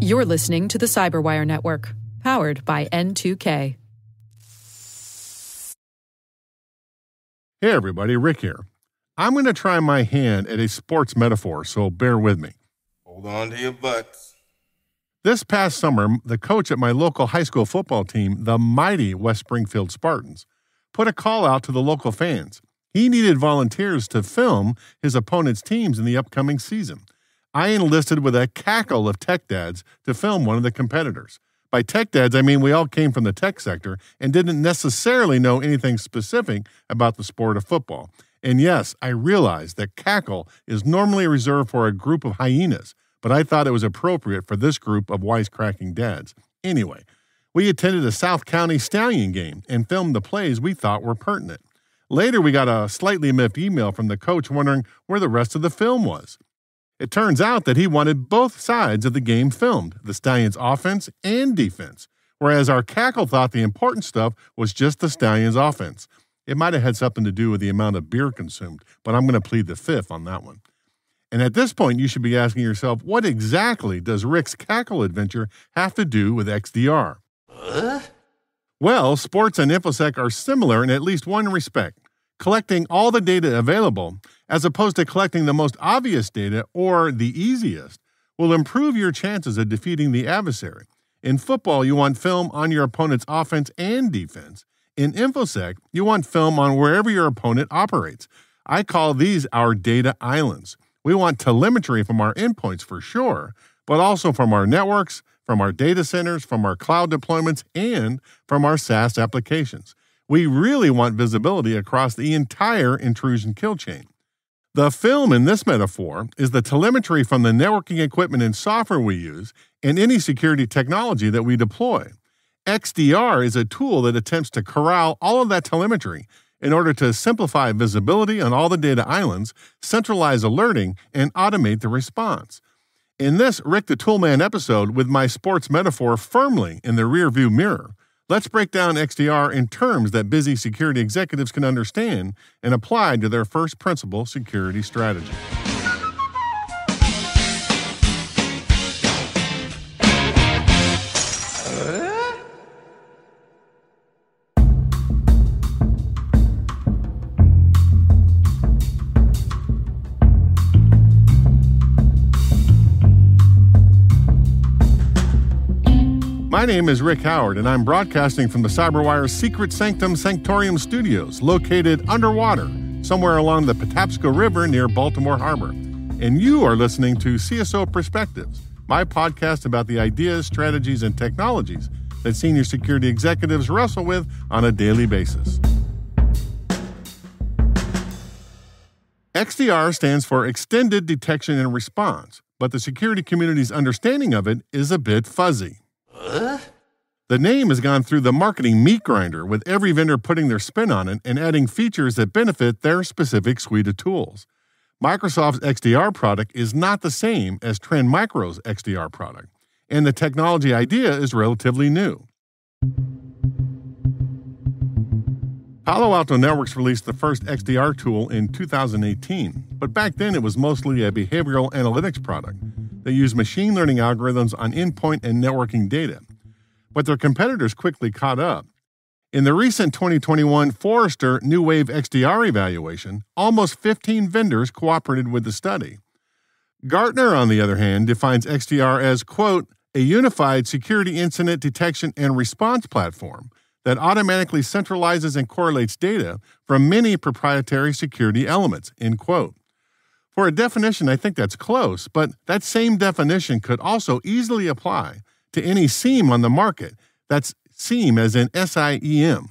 You're listening to the Cyberwire Network, powered by N2K. Hey, everybody, Rick here. I'm going to try my hand at a sports metaphor, so bear with me. Hold on to your butts. This past summer, the coach at my local high school football team, the mighty West Springfield Spartans, put a call out to the local fans. He needed volunteers to film his opponent's teams in the upcoming season. I enlisted with a cackle of tech dads to film one of the competitors. By tech dads, I mean we all came from the tech sector and didn't necessarily know anything specific about the sport of football. And yes, I realize that cackle is normally reserved for a group of hyenas, but I thought it was appropriate for this group of wisecracking dads. Anyway, we attended a South County Stallion game and filmed the plays we thought were pertinent. Later, we got a slightly miffed email from the coach wondering where the rest of the film was. It turns out that he wanted both sides of the game filmed the Stallions' offense and defense, whereas our cackle thought the important stuff was just the Stallions' offense. It might have had something to do with the amount of beer consumed, but I'm going to plead the fifth on that one. And at this point, you should be asking yourself, what exactly does Rick's cackle adventure have to do with XDR? Huh? Well, sports and InfoSec are similar in at least one respect collecting all the data available, as opposed to collecting the most obvious data or the easiest, will improve your chances of defeating the adversary. In football, you want film on your opponent's offense and defense. In InfoSec, you want film on wherever your opponent operates. I call these our data islands. We want telemetry from our endpoints for sure, but also from our networks, from our data centers, from our cloud deployments, and from our SaaS applications. We really want visibility across the entire intrusion kill chain. The film in this metaphor is the telemetry from the networking equipment and software we use and any security technology that we deploy. XDR is a tool that attempts to corral all of that telemetry in order to simplify visibility on all the data islands, centralize alerting, and automate the response. In this Rick the Toolman episode, with my sports metaphor firmly in the rearview mirror, let's break down XDR in terms that busy security executives can understand and apply to their first principle security strategy. My name is Rick Howard, and I'm broadcasting from the CyberWire Secret Sanctum Sanctorium Studios, located underwater, somewhere along the Patapsco River near Baltimore Harbor. And you are listening to CSO Perspectives, my podcast about the ideas, strategies, and technologies that senior security executives wrestle with on a daily basis. XDR stands for Extended Detection and Response, but the security community's understanding of it is a bit fuzzy. The name has gone through the marketing meat grinder, with every vendor putting their spin on it and adding features that benefit their specific suite of tools. Microsoft's XDR product is not the same as Trend Micro's XDR product, and the technology idea is relatively new. Palo Alto Networks released the first XDR tool in 2018, but back then it was mostly a behavioral analytics product that use machine learning algorithms on endpoint and networking data. But their competitors quickly caught up. In the recent 2021 Forrester New Wave XDR evaluation, almost 15 vendors cooperated with the study. Gartner, on the other hand, defines XDR as, quote, a unified security incident detection and response platform that automatically centralizes and correlates data from many proprietary security elements, end quote. For a definition, I think that's close, but that same definition could also easily apply to any SIEM on the market. That's SIEM as in S I E M.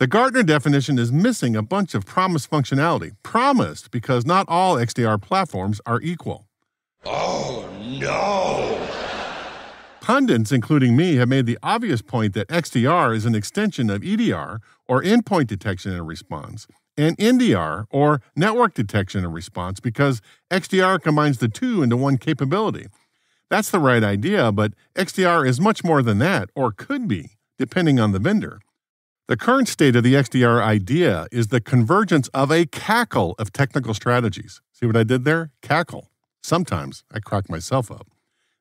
The Gartner definition is missing a bunch of promised functionality. Promised because not all XDR platforms are equal. Oh, no. Pundits, including me, have made the obvious point that XDR is an extension of EDR, or endpoint detection and response, and NDR, or network detection and response, because XDR combines the two into one capability. That's the right idea, but XDR is much more than that, or could be, depending on the vendor. The current state of the XDR idea is the convergence of a cackle of technical strategies. See what I did there? Cackle. Sometimes I crack myself up.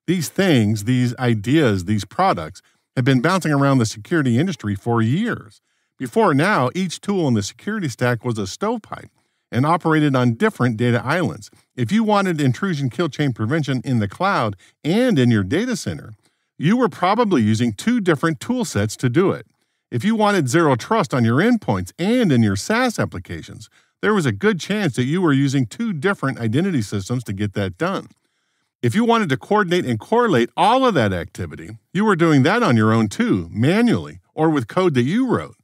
These things, these ideas, these products have been bouncing around the security industry for years. Before now, each tool in the security stack was a stovepipe and operated on different data islands. If you wanted intrusion kill chain prevention in the cloud and in your data center, you were probably using two different tool sets to do it. If you wanted zero trust on your endpoints and in your SaaS applications, there was a good chance that you were using two different identity systems to get that done. If you wanted to coordinate and correlate all of that activity, you were doing that on your own too, manually, or with code that you wrote.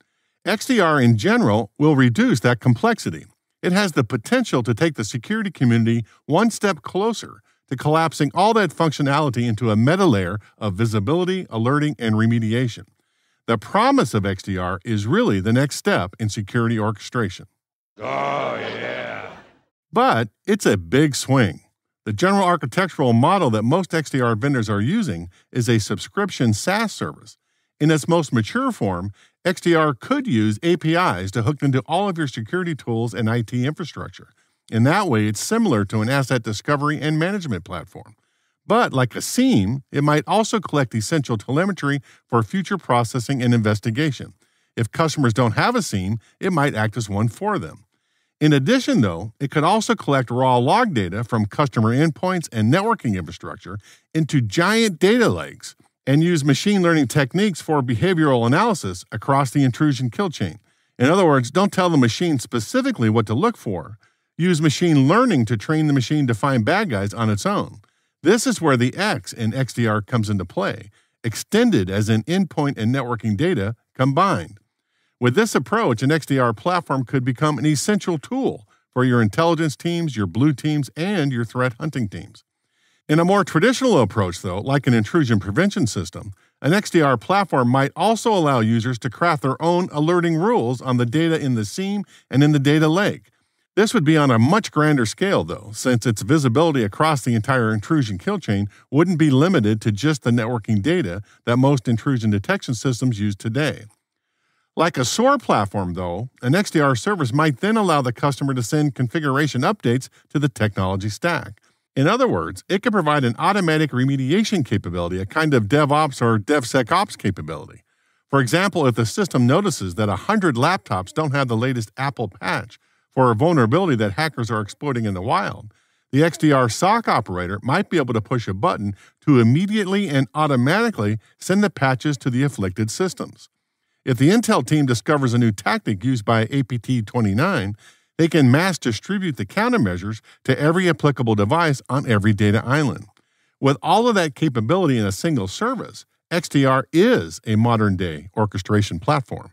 XDR in general will reduce that complexity. It has the potential to take the security community one step closer to collapsing all that functionality into a meta layer of visibility, alerting, and remediation. The promise of XDR is really the next step in security orchestration. Oh, yeah. But it's a big swing. The general architectural model that most XDR vendors are using is a subscription SaaS service. In its most mature form, XDR could use APIs to hook into all of your security tools and IT infrastructure. In that way, it's similar to an asset discovery and management platform. But like a SIEM, it might also collect essential telemetry for future processing and investigation. If customers don't have a SIEM, it might act as one for them. In addition, though, it could also collect raw log data from customer endpoints and networking infrastructure into giant data lakes and use machine learning techniques for behavioral analysis across the intrusion kill chain. In other words, don't tell the machine specifically what to look for. Use machine learning to train the machine to find bad guys on its own. This is where the X in XDR comes into play, extended as in endpoint and networking data combined. With this approach, an XDR platform could become an essential tool for your intelligence teams, your blue teams, and your threat hunting teams. In a more traditional approach, though, like an intrusion prevention system, an XDR platform might also allow users to craft their own alerting rules on the data in the SIEM and in the data lake. This would be on a much grander scale, though, since its visibility across the entire intrusion kill chain wouldn't be limited to just the networking data that most intrusion detection systems use today. Like a SOAR platform, though, an XDR service might then allow the customer to send configuration updates to the technology stack. In other words, it could provide an automatic remediation capability, a kind of DevOps or DevSecOps capability. For example, if the system notices that 100 laptops don't have the latest Apple patch for a vulnerability that hackers are exploiting in the wild, the XDR SOC operator might be able to push a button to immediately and automatically send the patches to the afflicted systems. If the Intel team discovers a new tactic used by APT 29, they can mass distribute the countermeasures to every applicable device on every data island. With all of that capability in a single service, XDR is a modern day orchestration platform.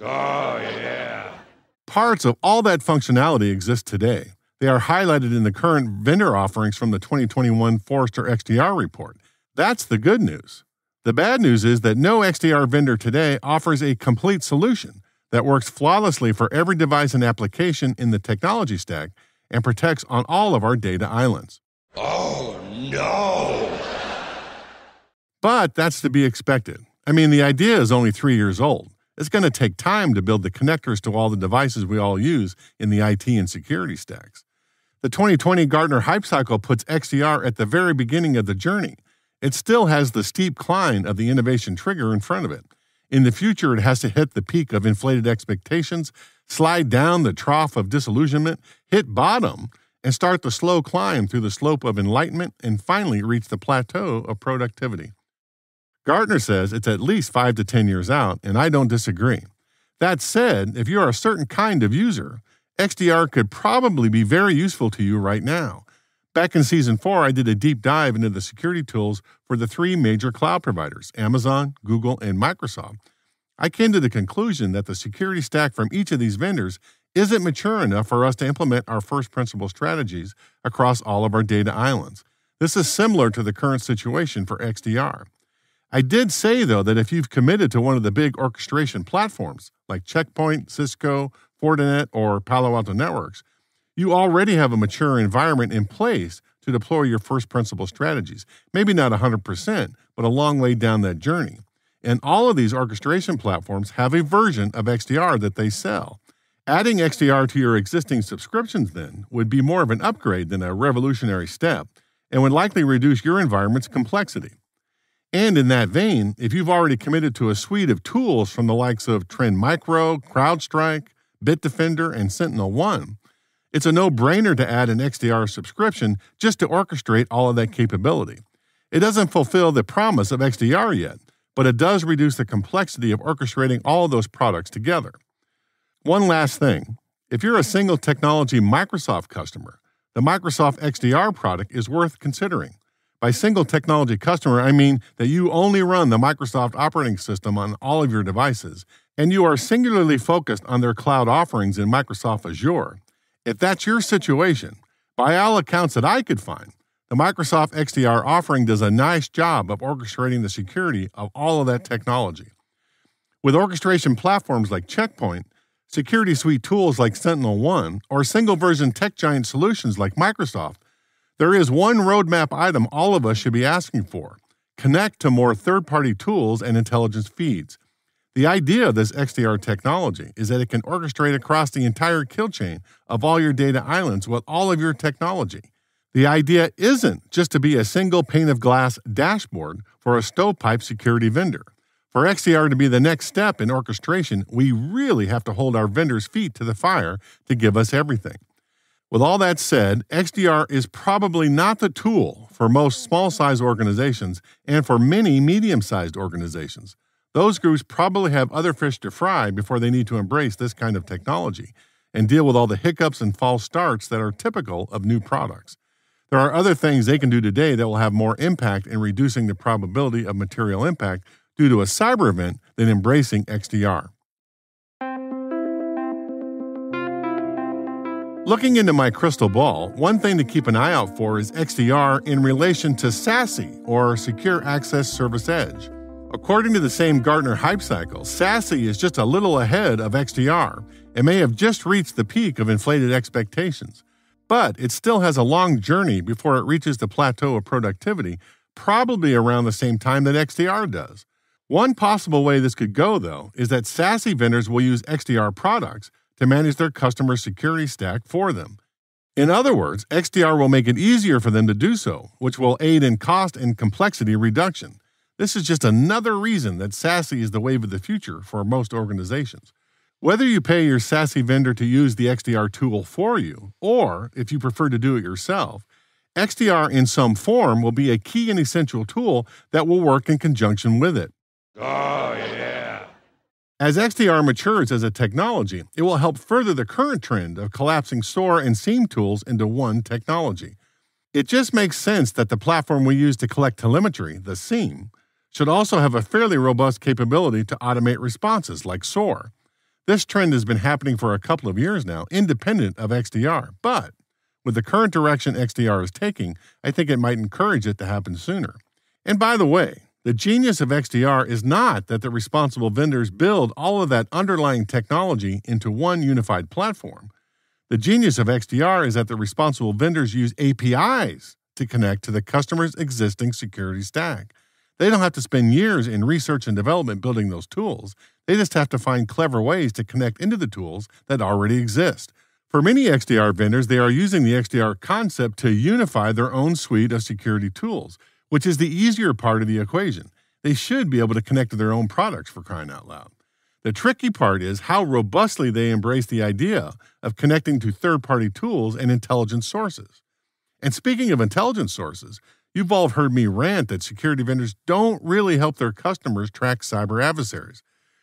Oh, yeah. Parts of all that functionality exist today. They are highlighted in the current vendor offerings from the 2021 Forrester XDR report. That's the good news. The bad news is that no XDR vendor today offers a complete solution that works flawlessly for every device and application in the technology stack and protects on all of our data islands. Oh, no. But that's to be expected. I mean, the idea is only three years old. It's going to take time to build the connectors to all the devices we all use in the IT and security stacks. The 2020 Gartner Hype Cycle puts XDR at the very beginning of the journey. It still has the steep climb of the innovation trigger in front of it. In the future, it has to hit the peak of inflated expectations, slide down the trough of disillusionment, hit bottom, and start the slow climb through the slope of enlightenment and finally reach the plateau of productivity. Gartner says it's at least five to 10 years out, and I don't disagree. That said, if you're a certain kind of user, XDR could probably be very useful to you right now. Back in season four, I did a deep dive into the security tools for the three major cloud providers Amazon, Google, and Microsoft. I came to the conclusion that the security stack from each of these vendors isn't mature enough for us to implement our first principle strategies across all of our data islands. This is similar to the current situation for XDR. I did say, though, that if you've committed to one of the big orchestration platforms like Checkpoint, Cisco, Fortinet, or Palo Alto Networks, you already have a mature environment in place to deploy your first principle strategies. Maybe not 100%, but a long way down that journey. And all of these orchestration platforms have a version of XDR that they sell. Adding XDR to your existing subscriptions then would be more of an upgrade than a revolutionary step. and would likely reduce your environment's complexity. And in that vein, if you've already committed to a suite of tools from the likes of Trend Micro, CrowdStrike, Bitdefender, and Sentinel One, it's a no brainer to add an XDR subscription just to orchestrate all of that capability. It doesn't fulfill the promise of XDR yet, but it does reduce the complexity of orchestrating all of those products together. One last thing if you're a single technology Microsoft customer, the Microsoft XDR product is worth considering. By single technology customer, I mean that you only run the Microsoft operating system on all of your devices, and you are singularly focused on their cloud offerings in Microsoft Azure. If that's your situation, by all accounts that I could find, the Microsoft XDR offering does a nice job of orchestrating the security of all of that technology. With orchestration platforms like Checkpoint, security suite tools like Sentinel One, or single version tech giant solutions like Microsoft, there is one roadmap item all of us should be asking for connect to more third party tools and intelligence feeds. The idea of this XDR technology is that it can orchestrate across the entire kill chain of all your data islands with all of your technology. The idea isn't just to be a single pane of glass dashboard for a stovepipe security vendor. For XDR to be the next step in orchestration, we really have to hold our vendors' feet to the fire to give us everything. With all that said, XDR is probably not the tool for most small sized organizations and for many medium sized organizations. Those groups probably have other fish to fry before they need to embrace this kind of technology and deal with all the hiccups and false starts that are typical of new products. There are other things they can do today that will have more impact in reducing the probability of material impact due to a cyber event than embracing XDR. Looking into my crystal ball, one thing to keep an eye out for is XDR in relation to SASE, or Secure Access Service Edge. According to the same Gartner hype cycle, SASE is just a little ahead of XDR and may have just reached the peak of inflated expectations. But it still has a long journey before it reaches the plateau of productivity, probably around the same time that XDR does. One possible way this could go, though, is that SASE vendors will use XDR products to manage their customer security stack for them. In other words, XDR will make it easier for them to do so, which will aid in cost and complexity reduction. This is just another reason that SASE is the wave of the future for most organizations. Whether you pay your SASE vendor to use the XDR tool for you, or if you prefer to do it yourself, XDR in some form will be a key and essential tool that will work in conjunction with it. Oh, yeah. As XDR matures as a technology, it will help further the current trend of collapsing SOAR and SIEM tools into one technology. It just makes sense that the platform we use to collect telemetry, the SIEM, should also have a fairly robust capability to automate responses like SOAR. This trend has been happening for a couple of years now, independent of XDR, but with the current direction XDR is taking, I think it might encourage it to happen sooner. And by the way, the genius of XDR is not that the responsible vendors build all of that underlying technology into one unified platform. The genius of XDR is that the responsible vendors use APIs to connect to the customer's existing security stack. They don't have to spend years in research and development building those tools. They just have to find clever ways to connect into the tools that already exist. For many XDR vendors, they are using the XDR concept to unify their own suite of security tools which is the easier part of the equation. They should be able to connect to their own products for crying out loud. The tricky part is how robustly they embrace the idea of connecting to third party tools and intelligence sources. And speaking of intelligence sources, you've all heard me rant that security vendors don't really help their customers track cyber adversaries.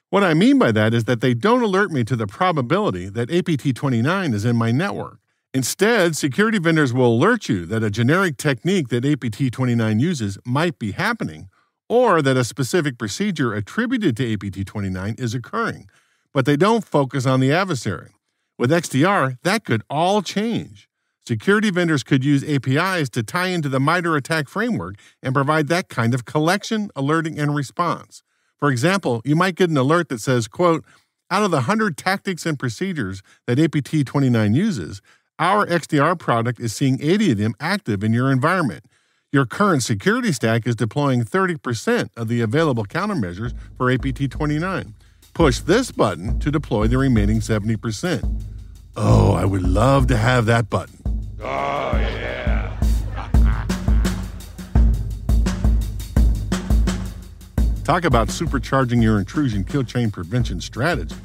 What I mean by that is that they don't alert me to the probability that APT 29 is in my network Instead, security vendors will alert you that a generic technique that APT 29 uses might be happening, or that a specific procedure attributed to APT 29 is occurring, but they don't focus on the adversary. With XDR, that could all change. Security vendors could use APIs to tie into the MITRE ATT&CK framework and provide that kind of collection, alerting, and response. For example, you might get an alert that says, quote, out of the 100 tactics and procedures that APT 29 uses, our XDR product is seeing 80 of them active in your environment. Your current security stack is deploying 30% of the available countermeasures for APT 29. Push this button to deploy the remaining 70%. Oh, I would love to have that button. Oh, yeah. Talk about supercharging your intrusion kill chain prevention strategy.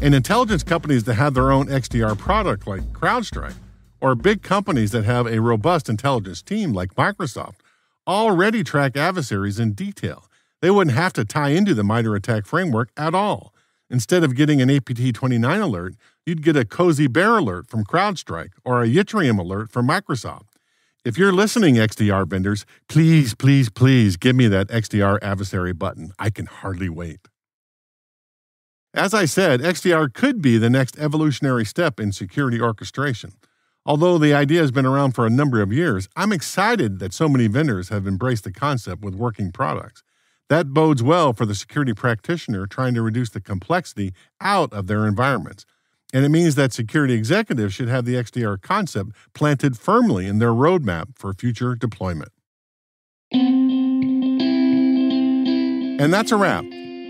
And intelligence companies that have their own XDR product, like CrowdStrike, or big companies that have a robust intelligence team, like Microsoft, already track adversaries in detail. They wouldn't have to tie into the MITRE ATT&CK framework at all. Instead of getting an APT 29 alert, you'd get a Cozy Bear alert from CrowdStrike or a Yttrium alert from Microsoft. If you're listening, XDR vendors, please, please, please give me that XDR adversary button. I can hardly wait. As I said, XDR could be the next evolutionary step in security orchestration. Although the idea has been around for a number of years, I'm excited that so many vendors have embraced the concept with working products. That bodes well for the security practitioner trying to reduce the complexity out of their environments. And it means that security executives should have the XDR concept planted firmly in their roadmap for future deployment. And that's a wrap.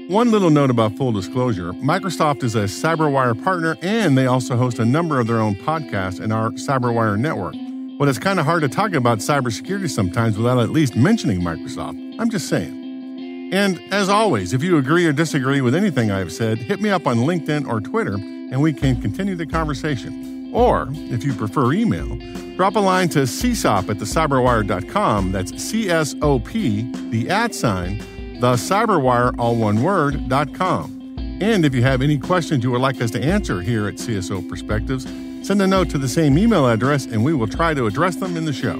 One little note about full disclosure Microsoft is a CyberWire partner, and they also host a number of their own podcasts in our CyberWire network. But it's kind of hard to talk about cybersecurity sometimes without at least mentioning Microsoft. I'm just saying. And as always, if you agree or disagree with anything I've said, hit me up on LinkedIn or Twitter, and we can continue the conversation. Or, if you prefer email, drop a line to csop at thecyberwire.com. That's C S O P, the at sign, the cyberwire, all one word, dot com. And if you have any questions you would like us to answer here at CSO Perspectives, send a note to the same email address and we will try to address them in the show.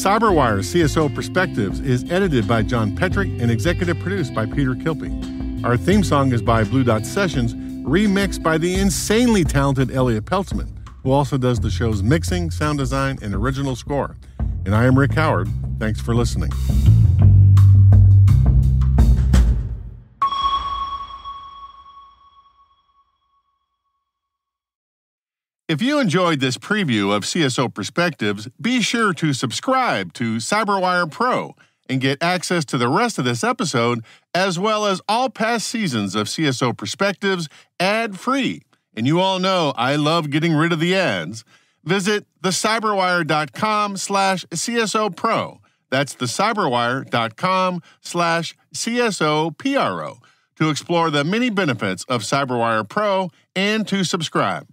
The Cyberwire CSO Perspectives is edited by John Petrick and executive produced by Peter Kilpe. Our theme song is by Blue Dot Sessions, remixed by the insanely talented Elliot Peltzman who also does the show's mixing, sound design, and original score. And I am Rick Howard. Thanks for listening. If you enjoyed this preview of CSO Perspectives, be sure to subscribe to CyberWire Pro and get access to the rest of this episode, as well as all past seasons of CSO Perspectives ad free and you all know I love getting rid of the ads, visit thecyberwire.com slash CSO Pro. That's thecyberwire.com slash CSO PRO to explore the many benefits of CyberWire Pro and to subscribe.